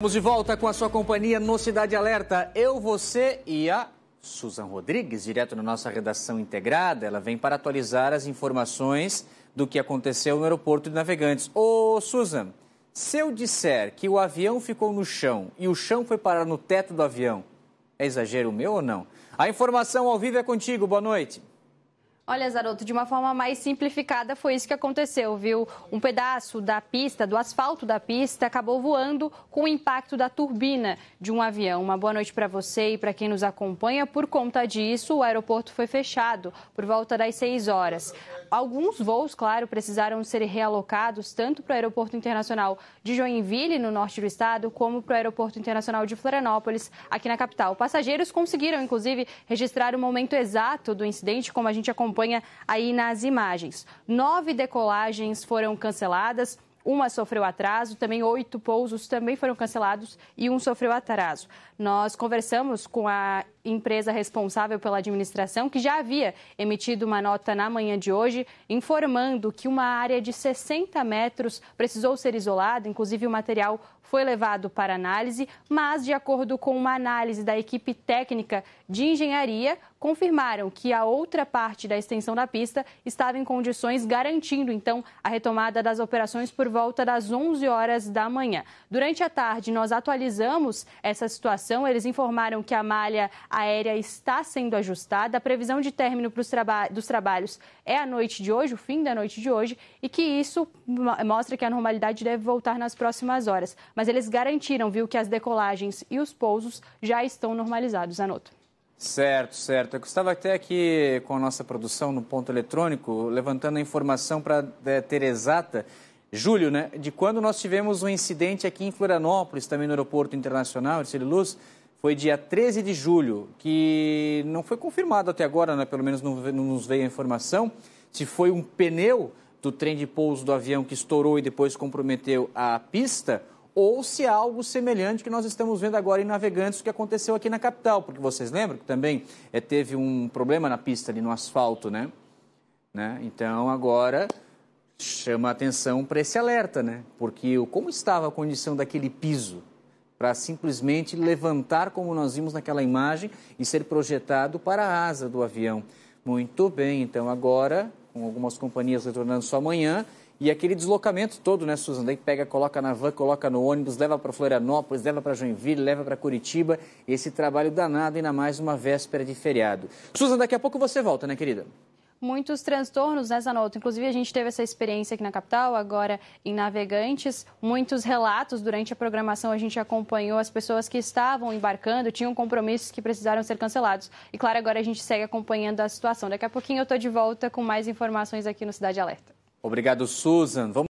Estamos de volta com a sua companhia no Cidade Alerta. Eu, você e a Susan Rodrigues, direto na nossa redação integrada. Ela vem para atualizar as informações do que aconteceu no aeroporto de Navegantes. Ô, Susan, se eu disser que o avião ficou no chão e o chão foi parar no teto do avião, é exagero meu ou não? A informação ao vivo é contigo. Boa noite. Olha, Zaroto, de uma forma mais simplificada foi isso que aconteceu, viu? Um pedaço da pista, do asfalto da pista, acabou voando com o impacto da turbina de um avião. Uma boa noite para você e para quem nos acompanha. Por conta disso, o aeroporto foi fechado por volta das 6 horas. Alguns voos, claro, precisaram ser realocados tanto para o Aeroporto Internacional de Joinville, no norte do estado, como para o Aeroporto Internacional de Florianópolis, aqui na capital. Passageiros conseguiram, inclusive, registrar o momento exato do incidente, como a gente acompanha aí nas imagens. Nove decolagens foram canceladas uma sofreu atraso, também oito pousos também foram cancelados e um sofreu atraso. Nós conversamos com a empresa responsável pela administração, que já havia emitido uma nota na manhã de hoje, informando que uma área de 60 metros precisou ser isolada, inclusive o material foi levado para análise, mas, de acordo com uma análise da equipe técnica de engenharia, confirmaram que a outra parte da extensão da pista estava em condições, garantindo, então, a retomada das operações por volta das 11 horas da manhã. Durante a tarde, nós atualizamos essa situação. Eles informaram que a malha aérea está sendo ajustada. A previsão de término traba dos trabalhos é a noite de hoje, o fim da noite de hoje, e que isso mostra que a normalidade deve voltar nas próximas horas. Mas eles garantiram, viu, que as decolagens e os pousos já estão normalizados. Anoto. Certo, certo. Eu estava até aqui com a nossa produção no ponto eletrônico, levantando a informação para é, ter exata Júlio, né, de quando nós tivemos um incidente aqui em Florianópolis, também no aeroporto internacional, de Luz, foi dia 13 de julho, que não foi confirmado até agora, né, pelo menos não, não nos veio a informação, se foi um pneu do trem de pouso do avião que estourou e depois comprometeu a pista, ou se algo semelhante que nós estamos vendo agora em Navegantes, que aconteceu aqui na capital, porque vocês lembram que também é, teve um problema na pista ali no asfalto, né? né? Então agora chama a atenção para esse alerta, né? Porque como estava a condição daquele piso para simplesmente levantar, como nós vimos naquela imagem, e ser projetado para a asa do avião. Muito bem, então agora, com algumas companhias retornando só amanhã, e aquele deslocamento todo, né, Suzana? Daí pega, coloca na van, coloca no ônibus, leva para Florianópolis, leva para Joinville, leva para Curitiba. Esse trabalho danado, ainda mais uma véspera de feriado. Suzana, daqui a pouco você volta, né, querida? Muitos transtornos nessa nota. Inclusive, a gente teve essa experiência aqui na capital, agora em Navegantes. Muitos relatos durante a programação, a gente acompanhou as pessoas que estavam embarcando, tinham compromissos que precisaram ser cancelados. E, claro, agora a gente segue acompanhando a situação. Daqui a pouquinho eu estou de volta com mais informações aqui no Cidade Alerta. Obrigado, Susan. Vamos